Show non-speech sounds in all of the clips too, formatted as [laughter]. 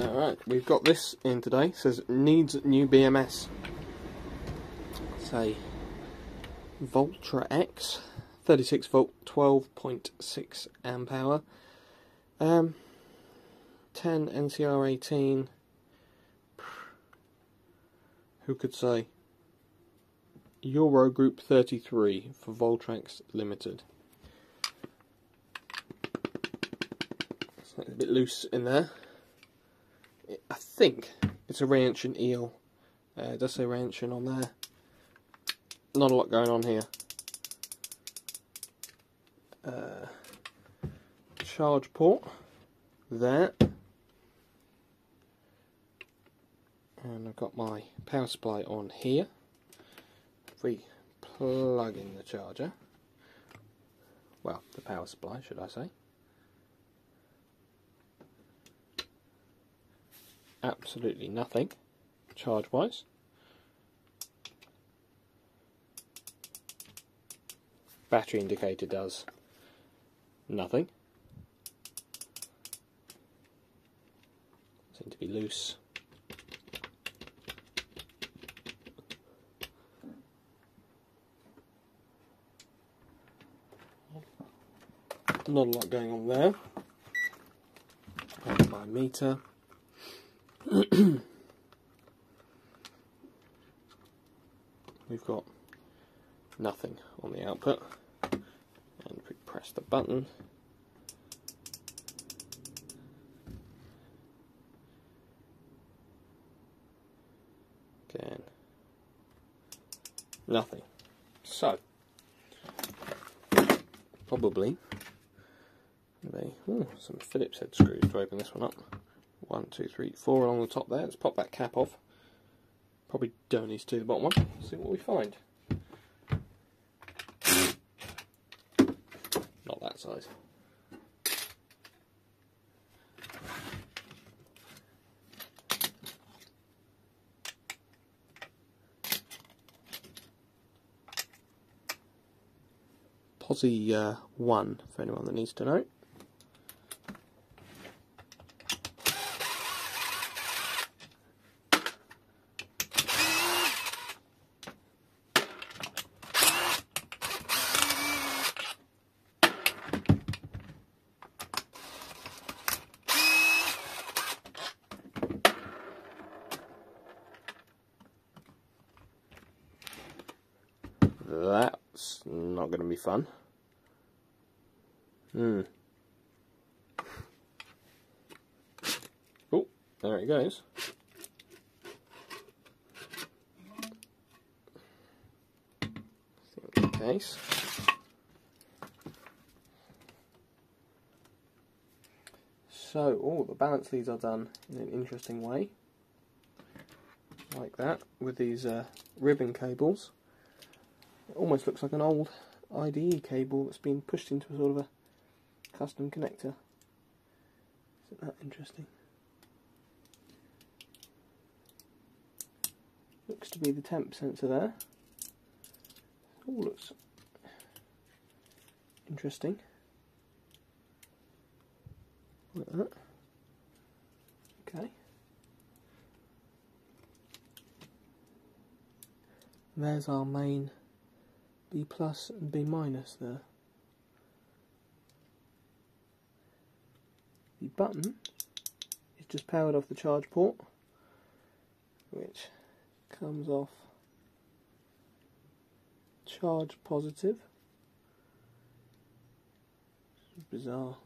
Alright, we've got this in today. It says needs new BMS. Say Voltra X, 36 volt, 12.6 amp hour. Um, 10 NCR 18. Who could say? Euro Group 33 for Voltrex Limited. It's a bit loose in there. I think it's a Reention eel. Uh, it does say Reention on there. Not a lot going on here. Uh, charge port there. And I've got my power supply on here. If we plug in the charger, well, the power supply, should I say. Absolutely nothing charge wise. Battery indicator does nothing. Seem to be loose. Not a lot going on there. my meter. [clears throat] We've got nothing on the output. And if we press the button again nothing. So probably ooh, some Phillips head screws to open this one up one, two, three, four along the top there. Let's pop that cap off. Probably don't need to do the bottom one. See what we find. Not that size. Posi uh, 1 for anyone that needs to know. That's not going to be fun. Hmm. Oh, there it goes. case. So, oh, the balance leads are done in an interesting way, like that, with these uh, ribbon cables. It almost looks like an old IDE cable that's been pushed into a sort of a custom connector. Isn't that interesting? Looks to be the temp sensor there. All looks interesting. Like that. Okay. There's our main B plus and B minus there. The button is just powered off the charge port, which comes off charge positive. Bizarre.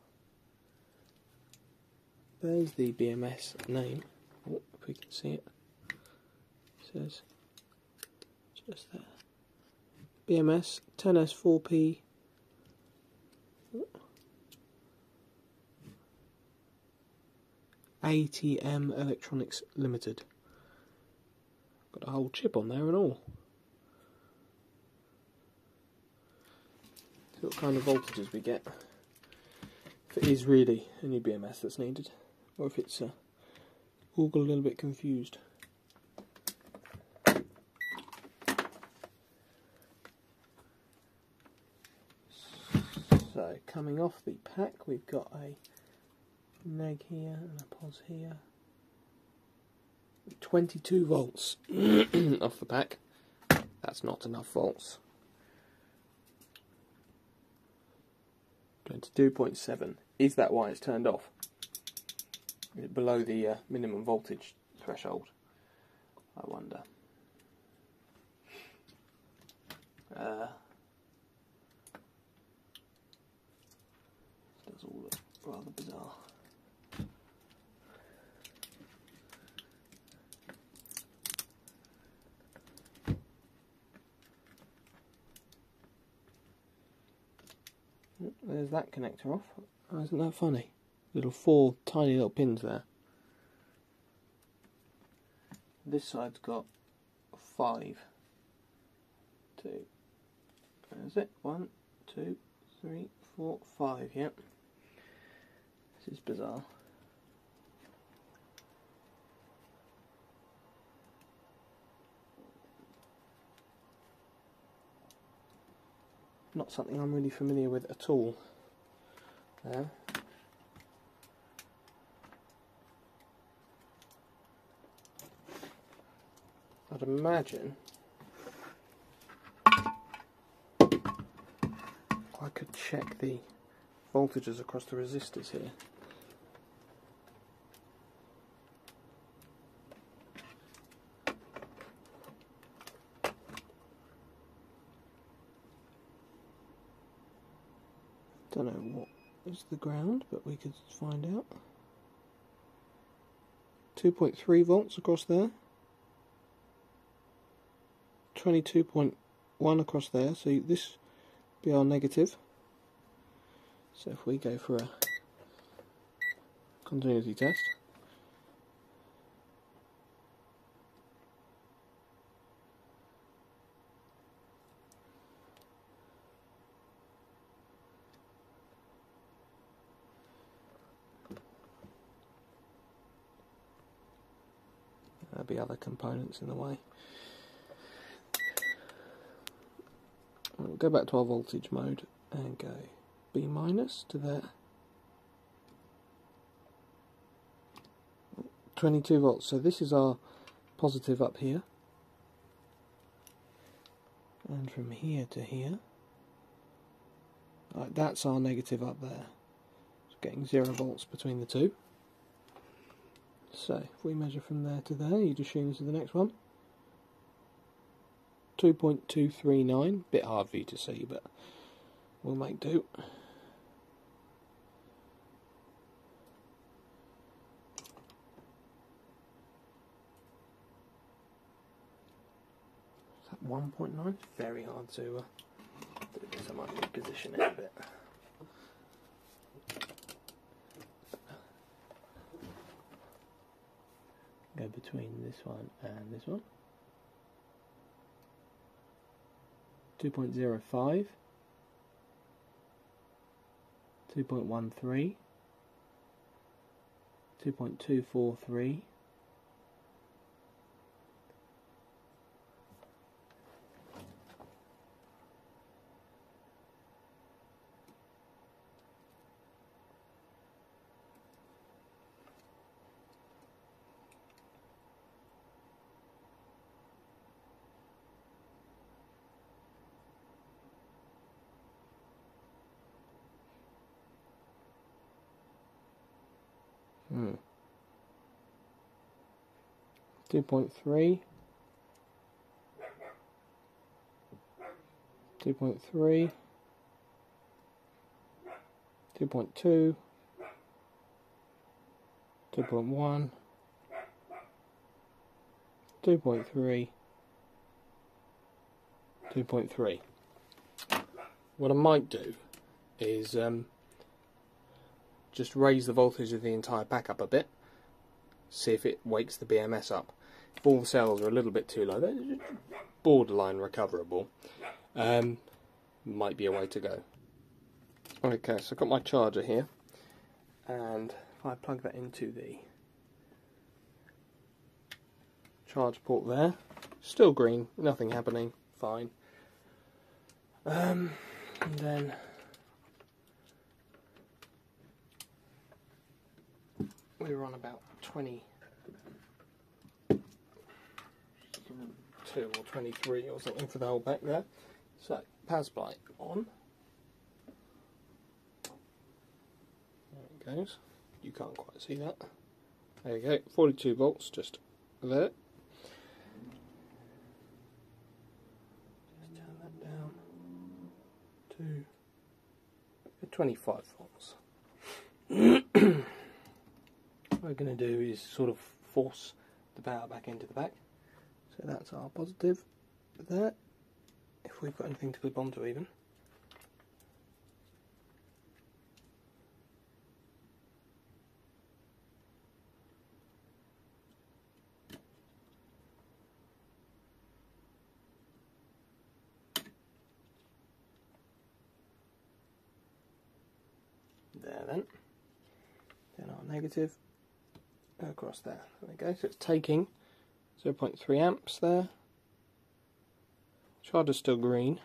There's the BMS name. Oh, if we can see it. it says just there. BMS 10S4P ATM Electronics Limited. Got a whole chip on there and all. See what kind of voltages we get. If it is really a new BMS that's needed, or if it's uh, all got a little bit confused. So coming off the pack we've got a neg here and a pos here 22 volts [clears throat] off the pack. That's not enough volts. 22.7. Is that why it's turned off? Is it below the uh, minimum voltage threshold? I wonder. Uh, does all look rather bizarre. There's that connector off. Oh, isn't that funny? Little four tiny little pins there. This side's got five. Two. There's it. One, two, three, four, five. Yep. This is bizarre. Not something I'm really familiar with at all. There. I'd imagine I could check the voltages across the resistors here. Don't know what is the ground, but we could find out. 2.3 volts across there. 22.1 across there, so this be our negative. So if we go for a continuity test, be other components in the way. We'll go back to our voltage mode and go B minus to there. 22 volts, so this is our positive up here. And from here to here, that's our negative up there. It's getting zero volts between the two. So if we measure from there to there, you'd assume this is the next one. 2.239, bit hard for you to see, but we'll make do. Is that 1.9? Very hard to uh. I might reposition it a bit. Go between this one and this one. 2.05, 2.13, 2.243, Hmm. 2.3 2.3 2.2 2.1 2.3 2.3 what I might do is um, just raise the voltage of the entire pack up a bit, see if it wakes the BMS up. If all the cells are a little bit too low, they're borderline recoverable, um, might be a way to go. Okay, so I've got my charger here, and if I plug that into the charge port there, still green, nothing happening, fine. Um, and then we were on about 20 two or 23 or something for the whole back there. So, power supply on. There it goes. You can't quite see that. There you go, 42 volts just there. Just turn that down to 25 volts. [clears throat] we're going to do is sort of force the power back into the back. So that's our positive there. If we've got anything to clip onto even. There then. Then our negative across there. There we go. So it's taking 0.3 amps there. Charger's still green.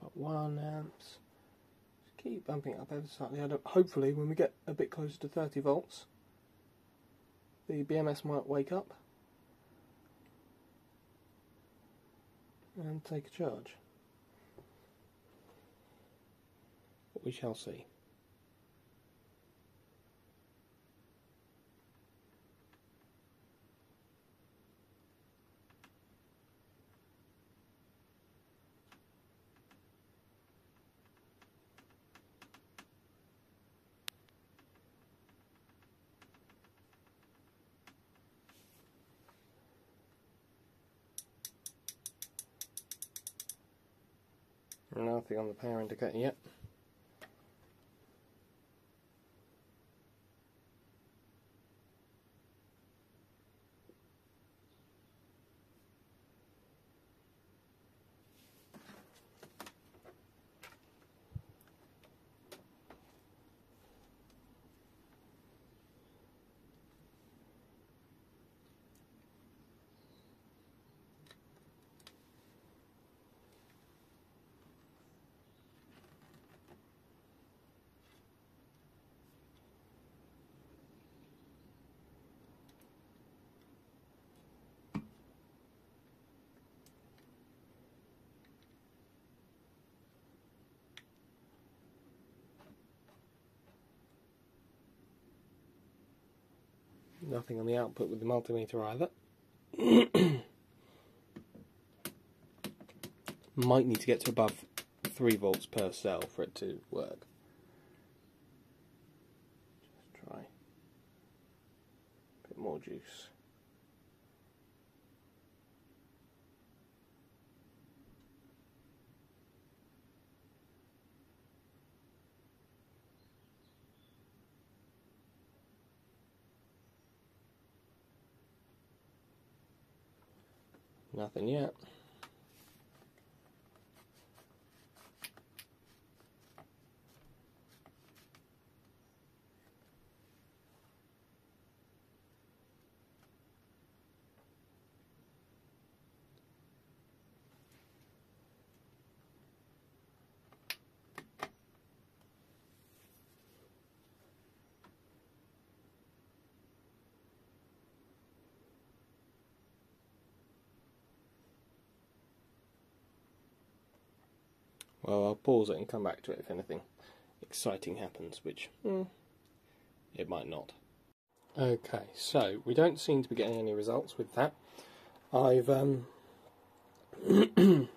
About 1 amps. Just keep bumping it up ever slightly. Hopefully, when we get a bit closer to 30 volts, the BMS might wake up and take a charge. But we shall see. Nothing on the power indicator yet. Nothing on the output with the multimeter either. [clears throat] Might need to get to above 3 volts per cell for it to work. Just try. A bit more juice. Nothing yet. Well, I'll pause it and come back to it if anything exciting happens, which mm, it might not. Okay, so we don't seem to be getting any results with that. I've um, [clears throat]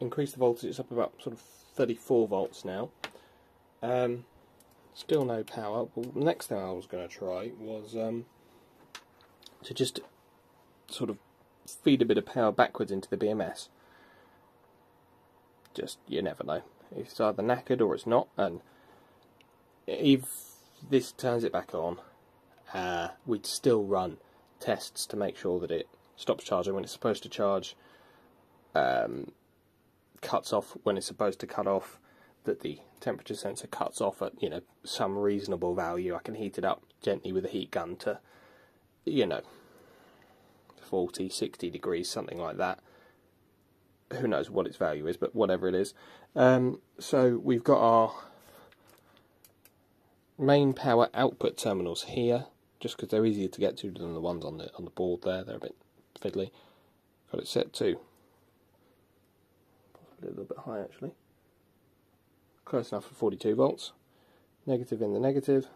increased the voltage, it's up about sort of 34 volts now. Um, still no power. Well, the next thing I was going to try was um, to just sort of feed a bit of power backwards into the BMS just you never know. It's either knackered or it's not, and if this turns it back on, uh, we'd still run tests to make sure that it stops charging when it's supposed to charge, um, cuts off when it's supposed to cut off, that the temperature sensor cuts off at you know some reasonable value. I can heat it up gently with a heat gun to, you know, 40, 60 degrees, something like that who knows what its value is, but whatever it is. Um, so we've got our main power output terminals here just because they're easier to get to than the ones on the on the board there. They're a bit fiddly. Got it set to a little bit high actually. Close enough for 42 volts. Negative in the negative,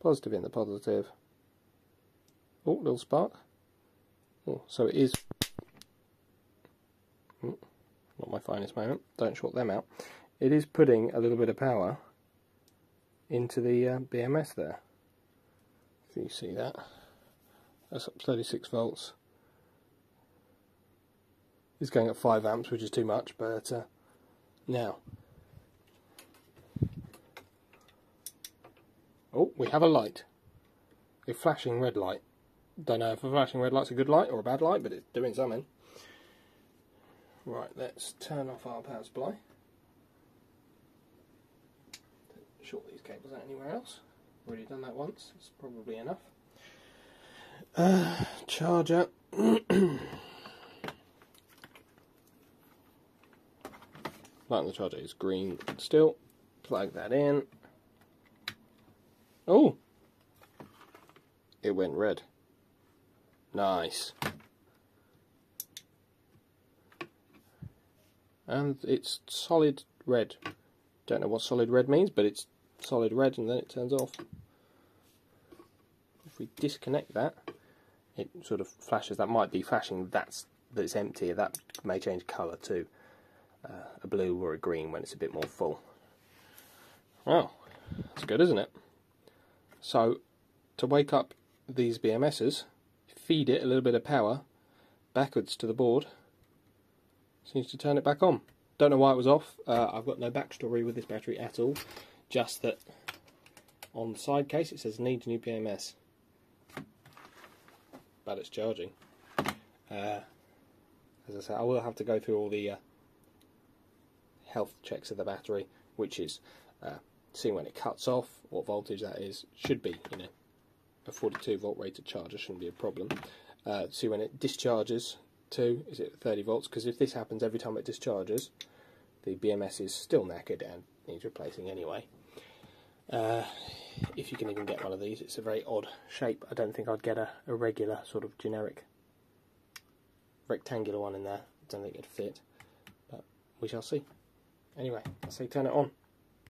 positive in the positive. Oh, little spark. Oh, so it is. My finest moment. Don't short them out. It is putting a little bit of power into the uh, BMS there. If you see that, that's up 36 volts. It's going at 5 amps, which is too much, but uh, now. Oh, we have a light. A flashing red light. Don't know if a flashing red light's a good light or a bad light, but it's doing something. Right, let's turn off our power supply. Short these cables out anywhere else. Already done that once, it's probably enough. Uh, charger. [coughs] Light on the charger is green still. Plug that in. Oh! It went red. Nice. And it's solid red. Don't know what solid red means, but it's solid red and then it turns off. If we disconnect that, it sort of flashes. That might be flashing that's that it's empty. That may change colour to uh, a blue or a green when it's a bit more full. Well, that's good, isn't it? So, to wake up these BMSs, feed it a little bit of power backwards to the board. Seems to turn it back on. Don't know why it was off. Uh, I've got no backstory with this battery at all. Just that on the side case it says needs new BMS. But it's charging. Uh, as I said, I will have to go through all the uh, health checks of the battery, which is uh, seeing when it cuts off, what voltage that is. Should be, you know, a 42 volt rated charger shouldn't be a problem. Uh, see when it discharges to, is it 30 volts? Because if this happens every time it discharges, the BMS is still knackered and needs replacing anyway. Uh, if you can even get one of these, it's a very odd shape. I don't think I'd get a, a regular sort of generic rectangular one in there. I don't think it'd fit, but we shall see. Anyway, I say turn it on.